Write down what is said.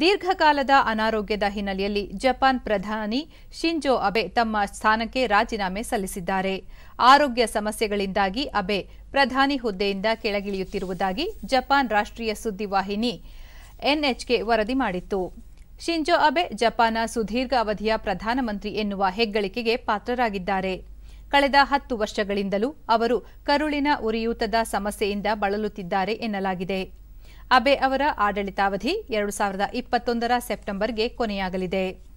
ದೀರ್ಘಕಾಲದ ಅನಾರೋಗ್ಯದ ಹಿನ್ನೆಲೆಯಲ್ಲಿ ಜಪಾನ್ ಪ್ರಧಾನಿ ಶಿಂಜೋ ಅಬೆ ತಮ್ಮ ಸ್ಥಾನಕ್ಕೆ ರಾಜೀನಾಮೆ ಸಲ್ಲಿಸಿದ್ದಾರೆ. ಆರೋಗ್ಯ ಸಮಸ್ಯೆಗಳಿಂದಾಗಿ ಅಬೆ ಪ್ರಧಾನಿ ಹುದ್ದೆಯಿಂದ ಕೆಳಗಿಳಿಯುತ್ತಿರುವುದಾಗಿ ಜಪಾನ್ ರಾಷ್ಟ್ರೀಯ ಸುದ್ದಿವಾಹಿನಿ ಎನ್ಎಚ್ಕೆ ವರದಿ ಮಾಡಿತ್ತು. ಶಿಂಜೋ ಅಬೆ ಜಪಾನ್ನ ಸುದೀರ್ಘ ಅವಧಿಯ ಪ್ರಧಾನಮಂತ್ರಿ ಎನ್ನುವ ಹೆಗ್ಗಳಿಕೆಗೆ ಪಾತ್ರರಾಗಿದ್ದಾರೆ. ಕಳೆದ ಹತ್ತು ವರ್ಷಗಳಿಂದಲೂ ಅವರು ಕರುಳಿನ ಉರಿಯೂತದ ಸಮಸ್ಯೆಯಿಂದ ಬಳಲುತ್ತಿದ್ದಾರೆ ಎನ್ನಲಾಗಿದೆ. ಅಬೆ ಅವರ ಆಡಳಿತಾವಧಿ ಎರಡು ಸಾವಿರದ ಇಪ್ಪತ್ತೊಂದರ ಸೆಪ್ಟೆಂಬರ್ಗೆ ಕೊನೆಯಾಗಲಿದೆ.